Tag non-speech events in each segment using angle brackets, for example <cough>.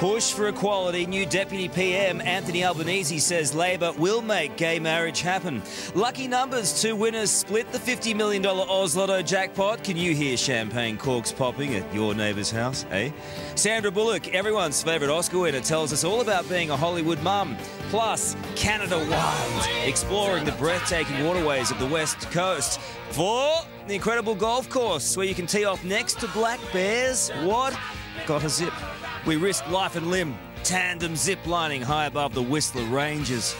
Push for equality. New Deputy PM Anthony Albanese says Labor will make gay marriage happen. Lucky numbers. Two winners split the $50 million Oz Lotto jackpot. Can you hear champagne corks popping at your neighbour's house, eh? Sandra Bullock, everyone's favourite Oscar winner, tells us all about being a Hollywood mum. Plus, Canada Wild, exploring the breathtaking waterways of the West Coast. For the incredible golf course where you can tee off next to black bears. What? Got a zip. We risk life and limb. Tandem zip lining high above the Whistler Ranges.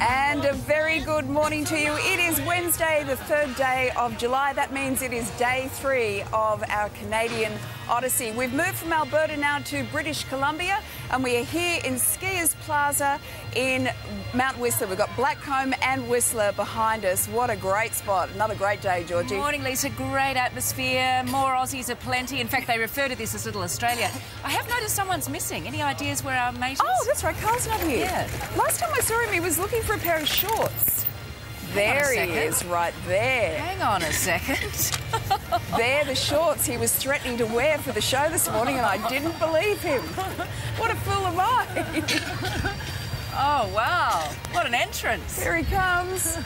And a very good morning to you. It is Wednesday, the third day of July. That means it is day three of our Canadian Odyssey. We've moved from Alberta now to British Columbia, and we are here in Skiers Plaza in Mount Whistler. We've got Blackcomb and Whistler behind us. What a great spot. Another great day, Georgie. Morning, Lisa. Great atmosphere. More Aussies are plenty. In fact, they refer to this as Little Australia. I have noticed someone's missing. Any ideas where our mate oh, is? Oh, that's right. Karl's not here. Yeah. Last time I saw him, he was looking for a pair of shorts. There he is, right there. Hang on a second. <laughs> They're the shorts he was threatening to wear for the show this morning, and I didn't believe him. <laughs> What a fool am I? <laughs> oh, wow. What an entrance. Here he comes.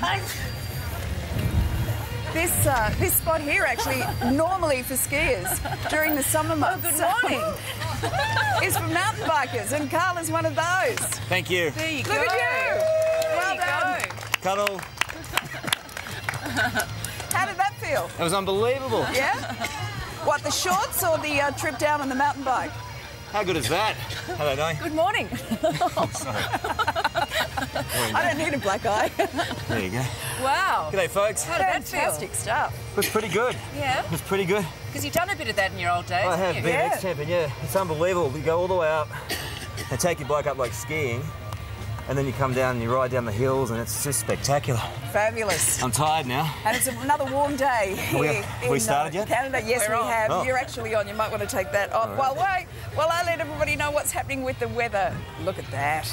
This uh, this spot here actually normally for skiers during the summer months. Oh, good morning. is for mountain bikers, and Karl is one of those. Thank you. There you Look go. at you. There Well you done. go. Cuddle. How did that feel? It was unbelievable. Yeah. What the shorts or the uh, trip down on the mountain bike? How good is that? Hello, Day. Good morning. I don't need a black eye. There you go. wow. G'day, folks. How did that feel? Fantastic stuff. It was pretty good. Yeah, It was pretty good. because you've done a bit of that in your old days. I have haven't been you? Yeah. ex-champion, yeah. It's unbelievable. You go all the way up and take your bike up like skiing, and then you come down and you ride down the hills, and it's just spectacular. Fabulous. I'm tired now. And it's another warm day <laughs> here we- have we in, started uh, yet? Canada. Yes, We're we on. have. Oh. You're actually on. You might want to take that off. Well, wait. Well, I let everybody know what's happening with the weather. Look at that.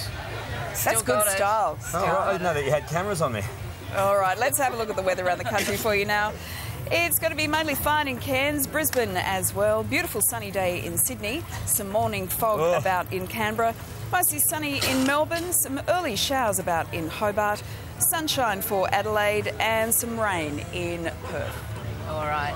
Still That's good it. style. Oh, right. I didn't know that you had cameras on me. All right, let's have a look at the weather around the country for you now. It's going to be mainly fine in Cairns, Brisbane as well. Beautiful sunny day in Sydney. Some morning fog Oh. about in Canberra. Mostly sunny in Melbourne. Some early showers about in Hobart. Sunshine for Adelaide and some rain in Perth. All right.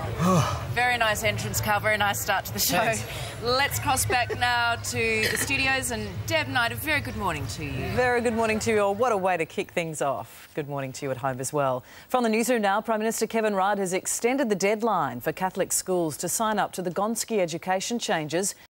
<sighs> Very nice entrance, Karl. Very nice start to the show. Thanks. Let's cross back now to the studios. And Deb Knight, a very good morning to you. Very good morning to you all. What a way to kick things off. Good morning to you at home as well. From the newsroom now, Prime Minister Kevin Rudd has extended the deadline for Catholic schools to sign up to the Gonski education changes